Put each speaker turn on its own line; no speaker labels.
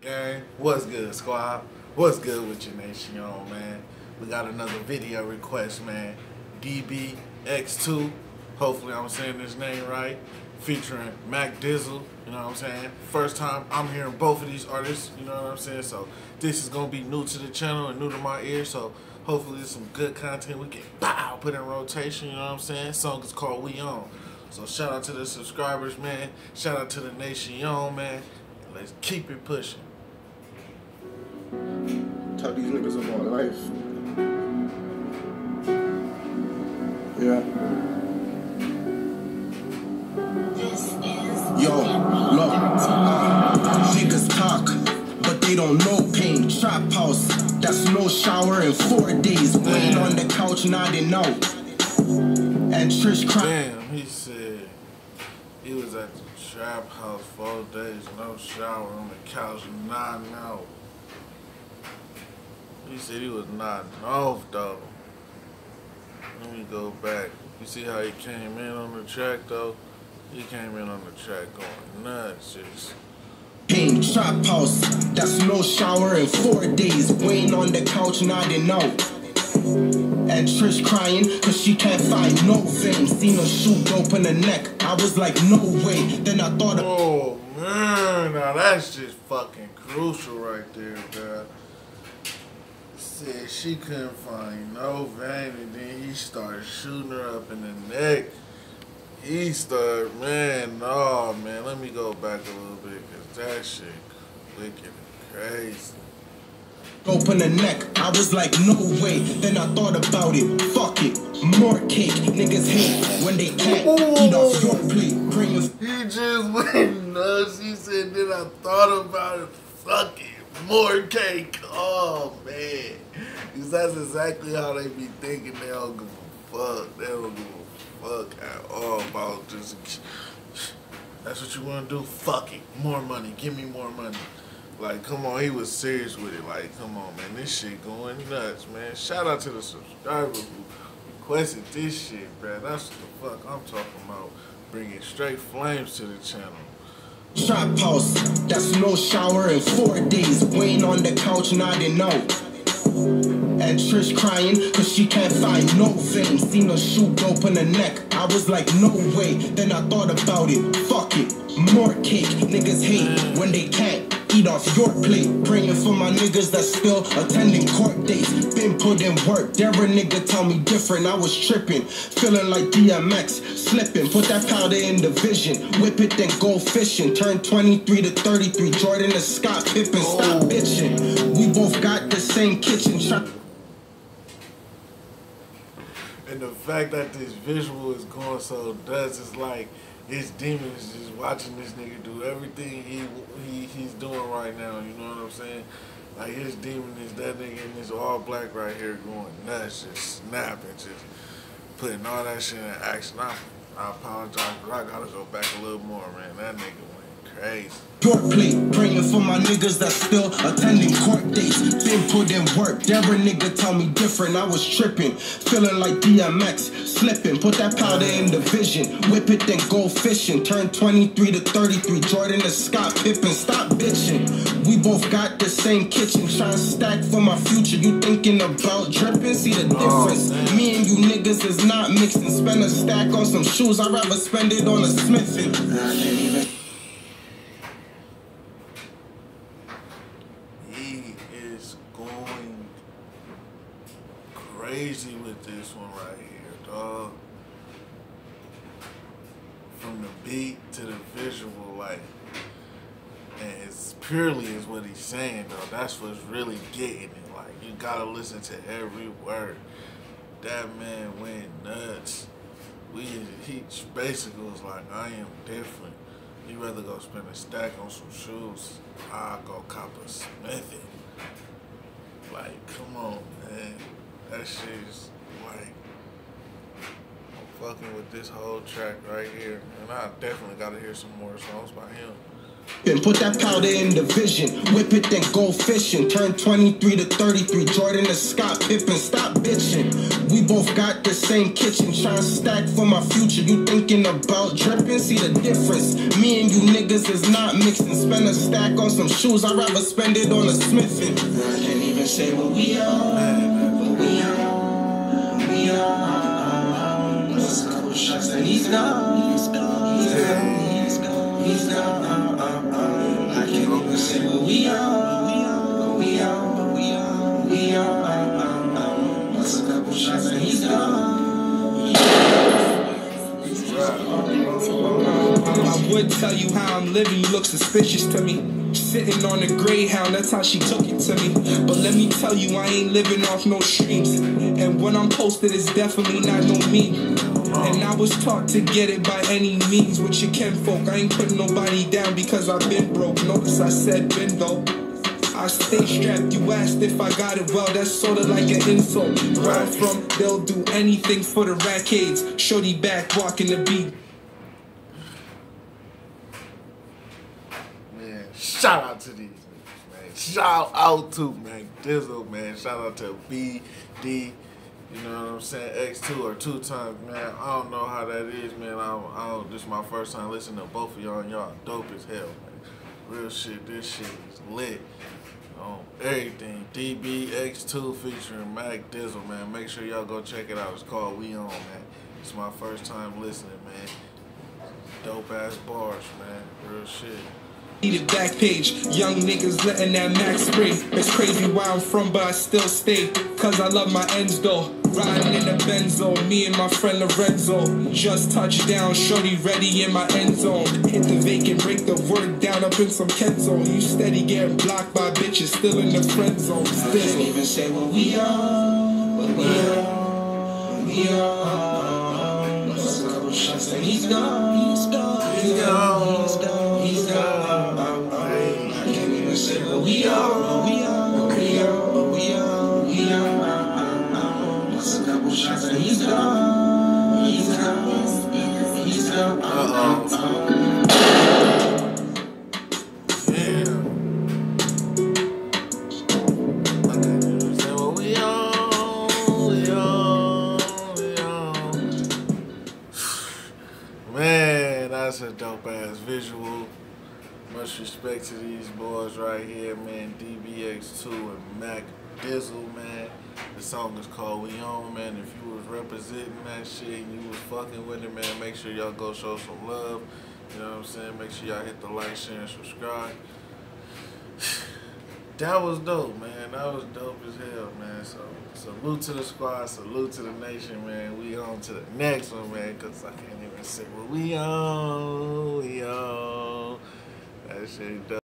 Gang, what's good, squad? What's good with your nation, man? We got another video request, man. DBX2, hopefully I'm saying this name right, featuring Mack Dizzle, you know what I'm saying? First time I'm hearing both of these artists, you know what I'm saying? So this is gonna be new to the channel and new to my ear, so hopefully there's some good content we can bow, put in rotation, you know what I'm saying? Song is called We On. So shout out to the subscribers, man. Shout out to the nation, y'all, man. Let's keep it pushing.
Tell these niggas about life. Yeah. Yo, look, uh, niggas talk, but they don't know pain. Trap house, that's no shower in four days. Laying on the couch, nodding out. And Trish crying.
Damn, he said he was at the trap house four days, no shower on the couch, nodding out. He said he was nodding off though. Let me go back. You see how he came in on the track though? He came in on the track going nuts, just
Pain, trap house, that's no shower in four days. Laying on the couch, nodding out. And Trish crying, cause she can't find no vein. Seen her shoe dope in the neck. I was like, no way. Then I thought,
Oh man, now that's just fucking crucial right there, bro. Said she couldn't find no vein, and then he started shooting her up in the neck. He started, man, no, man. Let me go back a little bit, cause that shit wicked and crazy.
Dope in the neck. I was like, no way. Then I thought about it. Fuck it. More cake. Niggas hate when they can't eat off your plate. Praying
He just went nuts. He said, then I thought about it. Fuck it. More cake. Oh, man. Because that's exactly how they be thinking. They don't give a fuck. They don't give a fuck at all about just. That's what you want to do? Fuck it. More money. Give me more money. Like, come on. He was serious with it. Like, come on, man. This shit going nuts, man. Shout out to the subscriber who requested this shit, bruh. That's what the fuck I'm talking about. Bringing straight flames to the channel.
trap house. That's no shower in four days. Waiting on the couch, nodding out. And Trish crying, cause she can't find no vein. Seen her shoe dope in the neck. I was like, no way. Then I thought about it. Fuck it. More cake. Niggas hate when they can't eat off your plate. Praying for my niggas that's still attending court dates. Been put in work. Dare a nigga tell me different. I was tripping. Feeling like DMX. Slipping. Put that powder in the vision. Whip it, then go fishing. Turn 23 to 33. Jordan to Scott Pippen. Stop oh. bitching. We both got the same kitchen.
And the fact that this visual is going so does is like his demons just watching this nigga do everything he he he's doing right now. You know what I'm saying? Like his demon is that nigga in this all black right here going nuts, just snapping, just putting all that shit in action. I, I apologize, but I gotta go back a little more, man. That nigga crazy.
Your plate, praying for my niggas that's still attending court dates. Been put in work, a nigga tell me different. I was tripping, feeling like DMX, slipping. Put that powder in the vision, whip it, then go fishing. Turn 23 to 33, Jordan to Scott Pippen. Stop bitching. We both got the same kitchen, trying to stack for my future. You thinking about dripping? See the difference. Me and you niggas is not mixing. Spend a stack on some shoes, I'd rather spend it on a smithing.
He is going crazy with this one right here, dog. From the beat to the visual, like, and it's purely is what he's saying, though. That's what's really getting it. Like, you gotta listen to every word. That man went nuts. We, he basically was like, I am different. You rather go spend a stack on some shoes, I'll go cop a Smithy. Like, come on, man. That shit's like, I'm fucking with this whole track right here. And I definitely gotta hear some more songs by him.
And put that powder in the vision. Whip it, then go fishing. Turn 23 to 33. Jordan to Scott Pippen. Stop bitching. We both got the same kitchen. Trying to stack for my future. You thinking about dripping? See the difference. Me and you niggas is not mixing. Spend a stack on some shoes. I'd rather spend it on a smithing. I can't even say what we are. What we are. We are. Just a couple shots gone. He's gone. He's gone. I can't even say what we are. We are. We are. We are. We are. Just a couple shots and he's gone.
I would tell you how I'm living, you look suspicious to me. Sitting on a greyhound, that's how she took it to me. But let me tell you, I ain't living off no streams. And when I'm posted, it's definitely not no meme. And I was taught to get it by any means with your kinfolk. I ain't putting nobody down because I've been broke. Notice I said been though. I stay strapped. You asked if I got it well. That's sorta like an insult. Where I'm from, they'll do anything for the rackades. Shorty back walking the beat.
Man, shout out to these man. Shout out to man Dizzle, man. Shout out to BD. You know what I'm saying? X2 or two times, man. I don't know how that is, man. I I don't, this is my first time listening to both of y'all, and y'all dope as hell, man. Real shit, this shit is lit. On everything. DBX2 featuring Mack Dizzle, man. Make sure y'all go check it out. It's called We On, man. It's my first time listening, man. Dope ass bars, man. Real shit.
Need a back page, young niggas letting that max spray. It's crazy where I'm from, but I still stay. Cause I love my ends though. Riding in the Benzo, me and my friend Lorenzo. Just touched down, shorty ready in my end zone. Hit the vacant, break the work down up in some Kenzo. You steady getting blocked by bitches, still in the friend zone.
I can't even say what we are. What we are. We are. Just a couple shots and he's gone. He's gone. He's gone. He's gone. He's gone. I can't even say what. We are.
Respect to these boys right here, man. DBX2 and Mack Dizzle, man. The song is called We On, man. If you was representing that shit and you was fucking with it, man, make sure y'all go show some love. You know what I'm saying? Make sure y'all hit the like, share, and subscribe. That was dope, man. That was dope as hell, man. So salute to the squad, salute to the nation, man. We on to the next one, man, because I can't even say what we on, we on. That shit dope.